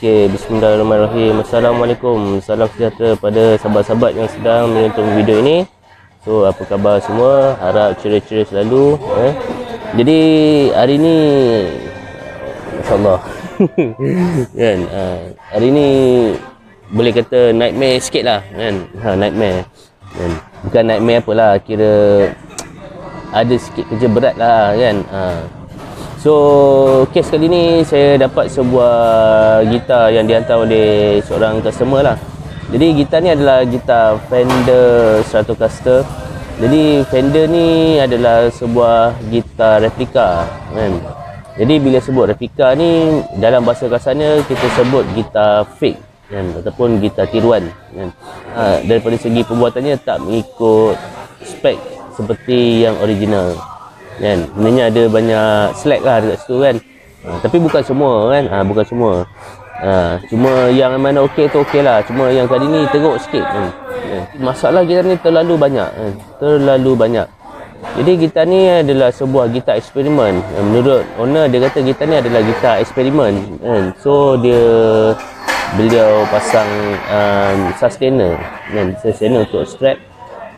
Okey, bismillahirrahmanirrahim. Assalamualaikum. Salam sejahtera pada sahabat-sahabat yang sedang menonton video ini. So, apa khabar semua? Harap ceria-ceria selalu. Eh? Jadi, hari ni InsyaAllah kan, uh, Hari ni Boleh kata nightmare sikit lah kan? ha, Nightmare kan? Bukan nightmare apalah Kira Ada sikit kerja berat lah kan uh, So, kes kali ni saya dapat sebuah gitar yang dihantar oleh seorang customer lah. Jadi gitar ni adalah gitar Fender Stratocaster. Jadi Fender ni adalah sebuah gitar replika kan. Jadi bila sebut replika ni dalam bahasa kasarnya kita sebut gitar fake kan ataupun gitar tiruan kan. Ha, daripada segi pembuatannya tak mengikut spek seperti yang original kan? Sebenarnya ada banyak slack lah dekat situ kan? Ha, tapi bukan semua kan? Ha, bukan semua. Ha, cuma yang mana okey tu okey lah. Cuma yang kali ni teruk sikit kan? Ha, masalah kita ni terlalu banyak kan? terlalu banyak. Jadi gitar ni adalah sebuah gitar eksperimen. Menurut owner dia kata gitar ni adalah gitar eksperimen kan? So dia beliau pasang um, sustainer kan? Sustainer untuk strap.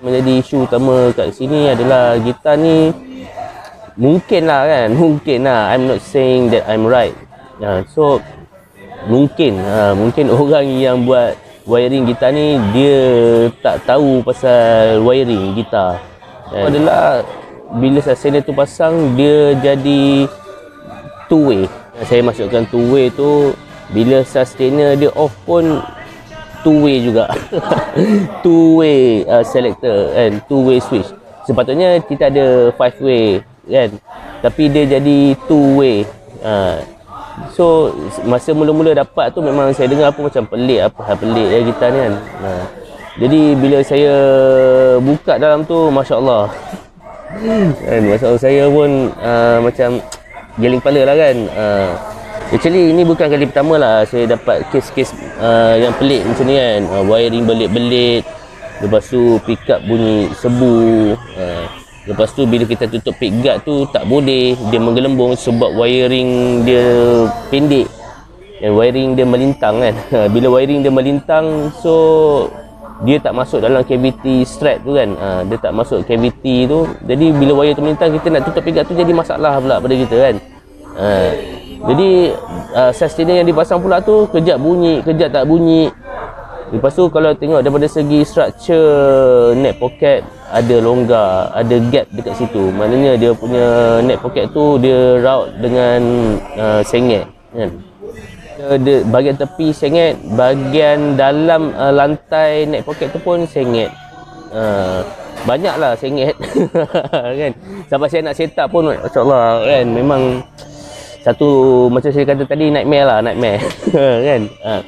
Menjadi isu utama kat sini adalah gitar ni mungkin lah kan mungkin lah I'm not saying that I'm right. Uh, so mungkin uh, mungkin orang yang buat wiring gitar ni dia tak tahu pasal wiring gitar. Uh, adalah bila sustainer tu pasang dia jadi two way saya masukkan two way tu bila sustainer dia off pun two way juga. Two way uh, selector and two way switch. Sepatutnya kita ada five way kan? Tapi dia jadi two way. Ha. so masa mula-mula dapat tu memang saya dengar apa macam pelik apa hal pelik ya gitar ni kan? Ha. jadi bila saya buka dalam tu masya-Allah. Kan? masya-Allah saya pun uh, macam geling kepala lah kan? Uh, actually ini bukan kali pertama lah saya dapat kes-kes uh, yang pelik macam ni kan? Uh, wiring belit-belit lepas tu pick up bunyi sebu uh, Lepas tu bila kita tutup pick guard tu tak boleh dia menggelembung sebab wiring dia pendek. Dan wiring dia melintang kan. bila wiring dia melintang so dia tak masuk dalam cavity strap tu kan. Ha, dia tak masuk cavity tu. Jadi bila wire tu melintang kita nak tutup pick guard tu jadi masalah pula pada kita kan. Ha, jadi uh, sustainer yang dipasang pula tu kejap bunyi, kejap tak bunyi. Lepas tu kalau tengok daripada segi structure neck pocket ada longgar, ada gap dekat situ. Maknanya dia punya neck pocket tu dia route dengan uh, sengit kan. Dia, dia, bahagian tepi sengit, bahagian dalam uh, lantai neck pocket tu pun sengit. Uh, banyaklah sengit kan. Sampai saya nak set up pun masya-Allah kan memang satu macam saya kata tadi nightmare lah nightmare kan. Uh.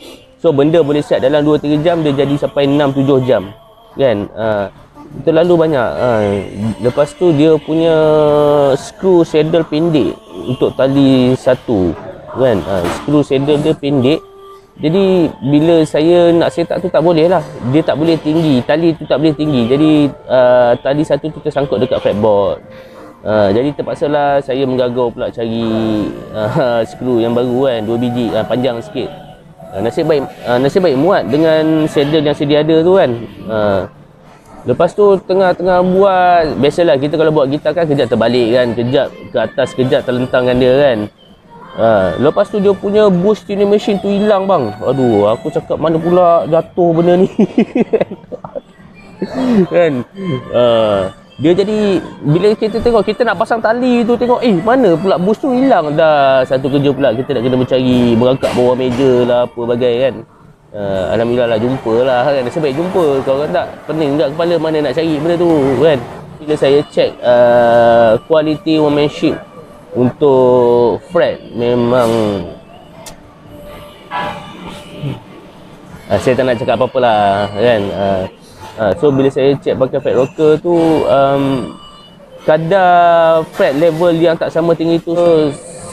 So benda boleh siap dalam 2-3 jam dia jadi sampai 6-7 jam kan uh, terlalu banyak uh, lepas tu dia punya screw saddle pendek untuk tali satu kan? Uh, screw saddle dia pendek. Jadi bila saya nak set up tu tak boleh lah. Dia tak boleh tinggi tali tu tak boleh tinggi. Jadi uh, tali satu tu tersangkut dekat fretboard. Uh, jadi terpaksa lah saya menggagau pula cari uh, screw yang baru kan? Dua biji uh, panjang sikit. Uh, nasib baik uh, nasib baik muat dengan saddle yang sedia ada tu kan. Uh, lepas tu tengah-tengah buat biasalah kita kalau buat gitar kan kejap terbalik kan, kejap ke atas, kejap terlentang kan dia kan. Uh, lepas tu dia punya boost tuning machine tu hilang bang. Aduh, aku cakap mana pula jatuh benda ni. kan. Uh, dia jadi bila kita tengok kita nak pasang tali tu tengok eh mana pula bus tu hilang dah satu kerja pula kita nak kena mencari merangkak bawah meja lah apa bagai kan uh, Alhamdulillah lah jumpa lah kan? Baik jumpa. Kalau kan tak pening tak kepala mana nak cari benda tu kan? Bila saya check uh, quality workmanship untuk fret memang uh, saya tak nak cakap apa-apa lah kan? Uh, Ha, so bila saya check pakai fret rocker tu um, kadar fret level yang tak sama tinggi tu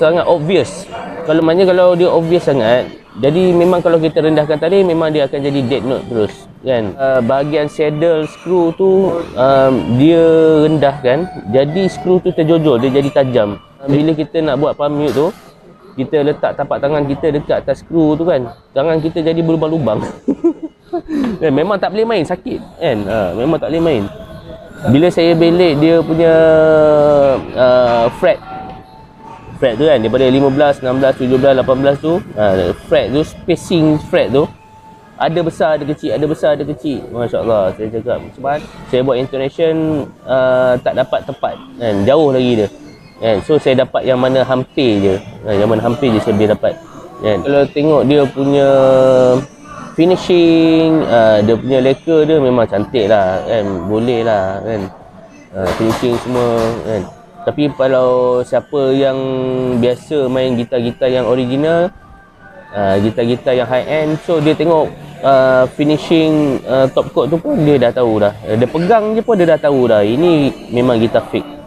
sangat obvious. Kalau maknanya kalau dia obvious sangat, jadi memang kalau kita rendahkan tadi memang dia akan jadi dead note terus kan. Uh, bahagian saddle screw tu um, dia rendahkan, jadi screw tu terjojol, dia jadi tajam. Uh, bila kita nak buat pump mute tu kita letak tapak tangan kita dekat atas skru tu kan? Tangan kita jadi berlubang-lubang. Eh, memang tak boleh main sakit kan? Ha, memang tak boleh main. Bila saya belik dia punya uh, fret fret tu kan daripada 15, 16, 17, 18 tu uh, fret tu spacing fret tu ada besar ada kecil ada besar ada kecil. Masya Allah saya cakap sebab saya buat intonation uh, tak dapat tepat kan jauh lagi dia. Kan so saya dapat yang mana hampir je. Kan? yang mana hampir je saya boleh dapat. Kan kalau tengok dia punya finishing uh, dia punya leka dia memang cantik lah kan boleh lah kan. Uh, finishing semua kan tapi kalau siapa yang biasa main gitar-gitar yang original uh, gitar-gitar yang high end so dia tengok uh, finishing uh, top coat tu pun dia dah tahu dah. Dia pegang je pun dia dah tahu dah ini memang gitar fake.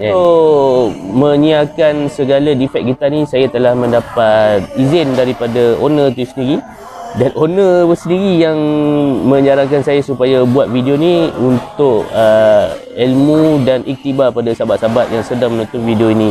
Yeah. so menyiarkan segala defect gitar ni saya telah mendapat izin daripada owner tu sendiri dan owner sendiri yang menyarankan saya supaya buat video ni untuk uh, ilmu dan iktibar pada sahabat-sahabat yang sedang menonton video ini.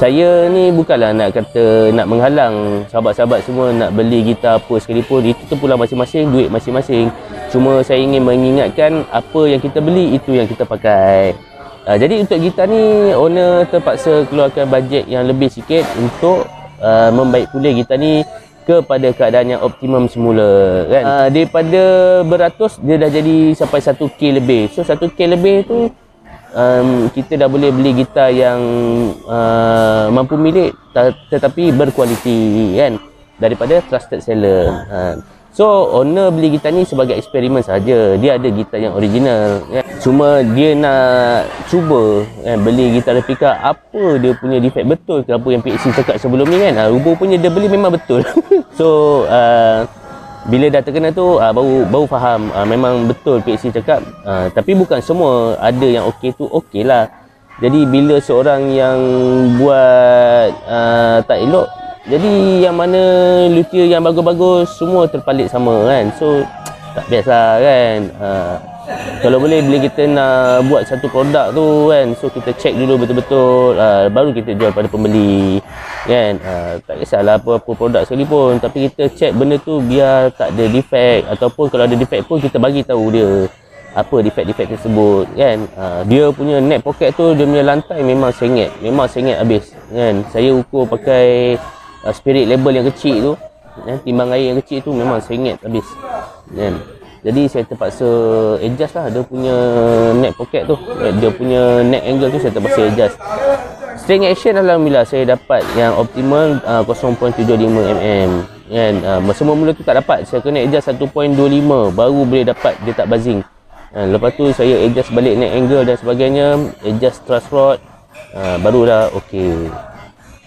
Saya ni bukanlah nak kata nak menghalang sahabat-sahabat semua nak beli gitar apa sekalipun. Itu tu pula masing-masing, duit masing-masing. Cuma saya ingin mengingatkan apa yang kita beli itu yang kita pakai. Uh, jadi untuk gitar ni owner terpaksa keluarkan bajet yang lebih sikit untuk uh, membaik pulih gitar ni kepada keadaan yang optimum semula kan? Uh, daripada beratus dia dah jadi sampai 1k lebih. So 1k lebih tu um, kita dah boleh beli gitar yang uh, mampu milik tetapi berkualiti kan? Daripada trusted seller uh, So owner beli gitar ni sebagai eksperimen saja. Dia ada gitar yang original. Ya. Cuma dia nak cuba kan, beli gitar replika apa dia punya defect betul ke apa yang PXC cakap sebelum ni kan. Ha, punya dia beli memang betul. so uh, bila dah terkena tu uh, baru baru faham uh, memang betul PXC cakap. Uh, tapi bukan semua ada yang okey tu okey lah. Jadi bila seorang yang buat uh, tak elok jadi yang mana luthier yang bagus-bagus semua terpalit sama kan. So tak biasa kan. Ha. Kalau boleh bila kita nak buat satu produk tu kan, so kita check dulu betul-betul uh, baru kita jual pada pembeli kan. Uh, tak kisahlah apa-apa produk sekalipun tapi kita check benda tu biar tak ada defect ataupun kalau ada defect pun kita bagi tahu dia apa defect-defect tersebut kan. Uh, dia punya neck pocket tu dia punya lantai memang sengit, memang sengit habis kan. Saya ukur pakai uh, spirit label yang kecil tu eh, timbang air yang kecil tu memang sengit habis. Kan? Jadi saya terpaksa adjust lah. Dia punya neck pocket tu eh, dia punya neck angle tu saya terpaksa adjust. String action Alhamdulillah saya dapat yang optimal uh, 0.75 mm. Kan? Uh, semua mula tu tak dapat. Saya kena adjust 1.25 baru boleh dapat dia tak buzzing. Uh, lepas tu saya adjust balik neck angle dan sebagainya adjust truss rod. Uh, baru dah ok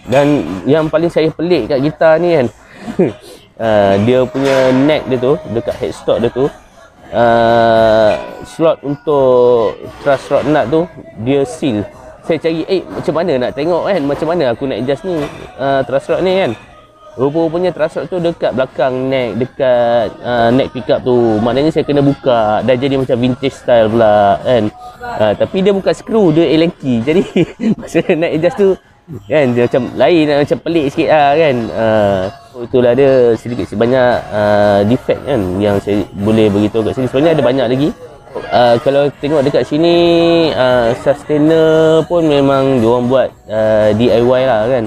dan yang paling saya pelik kat gitar ni kan uh, dia punya neck dia tu dekat headstock dia tu uh, slot untuk truss rod nut tu dia seal. Saya cari eh macam mana nak tengok kan? Macam mana aku nak adjust ni uh, truss rod ni kan? Rupa-rupanya truss rod tu dekat belakang neck dekat uh, neck pickup tu. Maknanya saya kena buka dah jadi macam vintage style pula kan. Uh, tapi dia bukan screw dia Allen jadi masa nak adjust tu kan dia macam lain macam pelik sikit lah kan? Uh, itulah dia sedikit sebanyak uh, defect kan? Yang saya boleh beritahu kat sini. Sebenarnya ada banyak lagi. Uh, kalau tengok dekat sini uh, sustainer pun memang dia orang buat uh, DIY lah kan?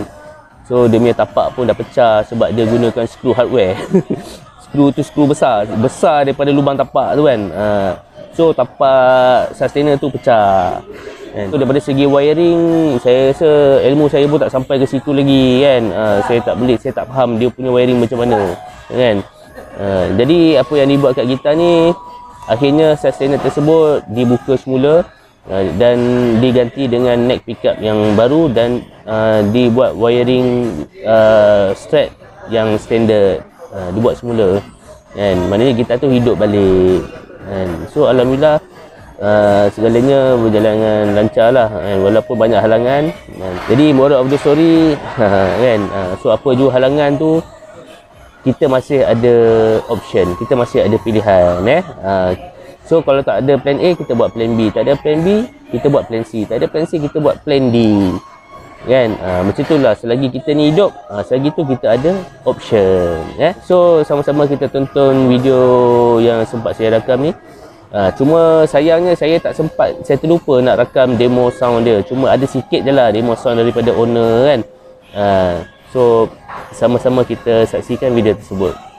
So dia punya tapak pun dah pecah sebab dia gunakan screw hardware. Screw tu screw besar. Besar daripada lubang tapak tu kan? Uh, so tapak sustainer tu pecah kan. So daripada segi wiring saya rasa ilmu saya pun tak sampai ke situ lagi kan. Uh, saya tak boleh saya tak faham dia punya wiring macam mana kan. Uh, jadi apa yang dibuat kat kita ni akhirnya sustainer tersebut dibuka semula uh, dan diganti dengan neck pickup yang baru dan uh, dibuat wiring uh, strap yang standard uh, dibuat semula kan. Maknanya kita tu hidup balik kan. So alhamdulillah uh, segalanya berjalan dengan lancar lah kan? walaupun banyak halangan. Kan? jadi moral of the story kan? Uh, so apa juga halangan tu kita masih ada option kita masih ada pilihan eh? Uh, so kalau tak ada plan A kita buat plan B. Tak ada plan B kita buat plan C. Tak ada plan C kita buat plan D. Kan? Uh, macam itulah selagi kita ni hidup uh, selagi tu kita ada option eh? So sama-sama kita tonton video yang sempat saya rakam ni uh, cuma sayangnya saya tak sempat saya terlupa nak rakam demo sound dia. Cuma ada sikit je lah demo sound daripada owner kan. Uh, so sama-sama kita saksikan video tersebut